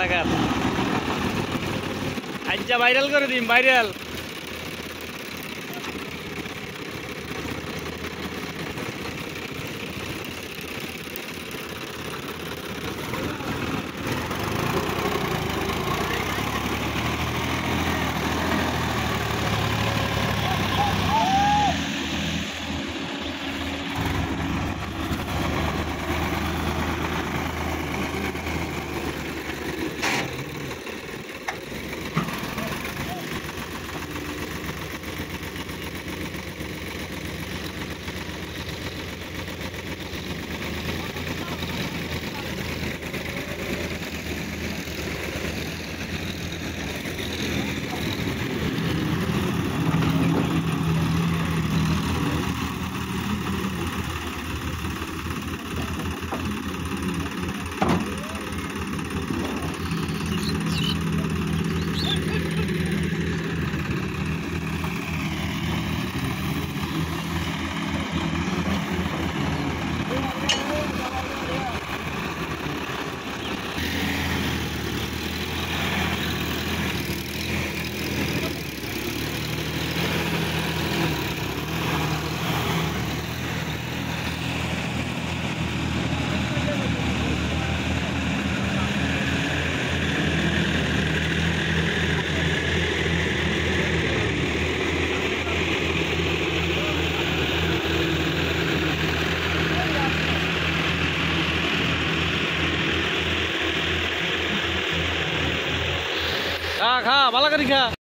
লাগার আচ্ছা ভাইরাল করে দিন ভাইরাল। খা খা ভালো করে খা।